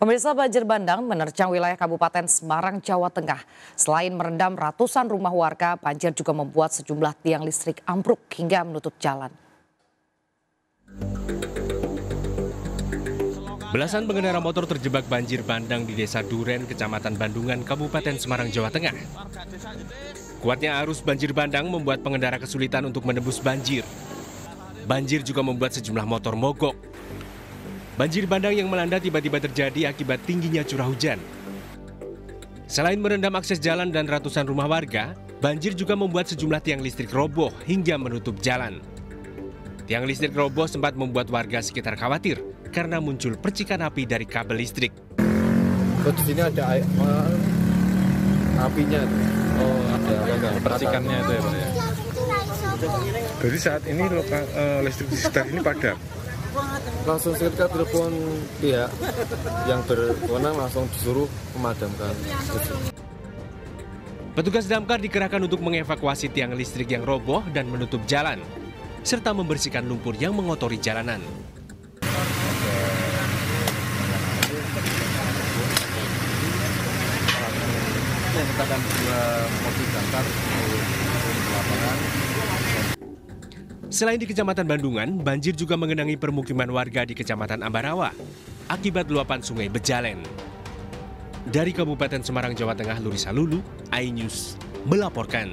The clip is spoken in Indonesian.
Pemirsa banjir bandang menerjang wilayah Kabupaten Semarang, Jawa Tengah. Selain merendam ratusan rumah warga, banjir juga membuat sejumlah tiang listrik ambruk hingga menutup jalan. Belasan pengendara motor terjebak banjir bandang di Desa Duren, Kecamatan Bandungan, Kabupaten Semarang, Jawa Tengah. Kuatnya arus banjir bandang membuat pengendara kesulitan untuk menembus banjir. Banjir juga membuat sejumlah motor mogok. Banjir bandang yang melanda tiba-tiba terjadi akibat tingginya curah hujan. Selain merendam akses jalan dan ratusan rumah warga, banjir juga membuat sejumlah tiang listrik roboh hingga menutup jalan. Tiang listrik roboh sempat membuat warga sekitar khawatir karena muncul percikan api dari kabel listrik. Oh, di sini ada air, apinya. Oh, ada, ada percikannya itu ya, Pak ya. Jadi saat ini loka, uh, listrik di sekitar ini padam langsung sekitar telepon pihak yang berwenang langsung disuruh memadamkan. Petugas damkar dikerahkan untuk mengevakuasi tiang listrik yang roboh dan menutup jalan, serta membersihkan lumpur yang mengotori jalanan. Kita akan dua mobil damkar Selain di Kecamatan Bandungan, banjir juga mengenangi permukiman warga di Kecamatan Ambarawa akibat luapan sungai Bejalen. Dari Kabupaten Semarang, Jawa Tengah, Lurisa Lulu, iNews melaporkan.